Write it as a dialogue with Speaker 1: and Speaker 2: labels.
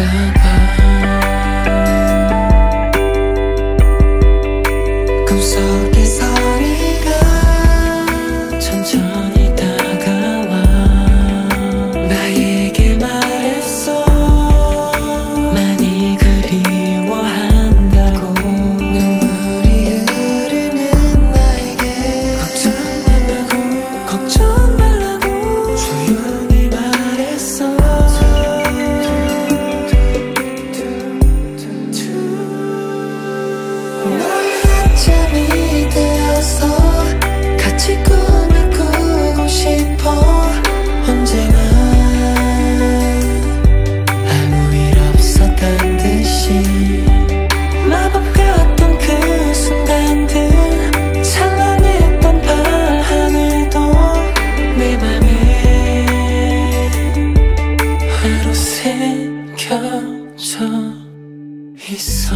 Speaker 1: 사라질까봐. 꿈속에서 갇혀 있어.